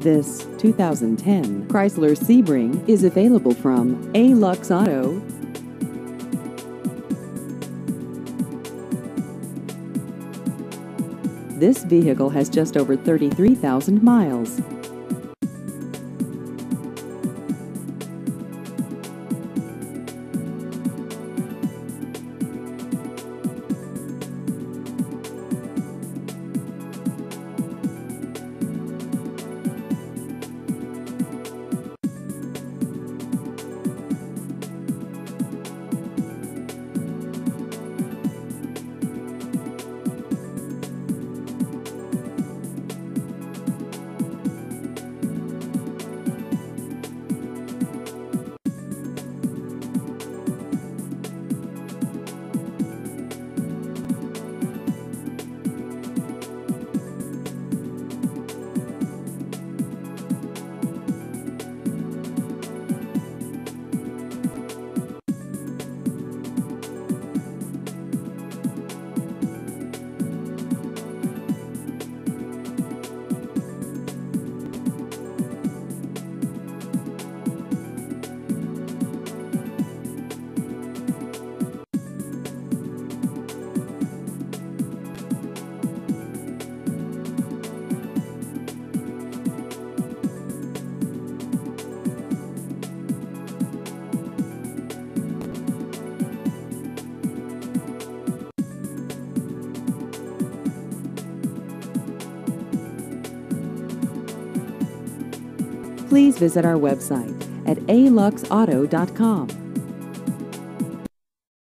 This 2010 Chrysler Sebring is available from A Lux Auto. This vehicle has just over 33,000 miles. Please visit our website at aluxauto.com.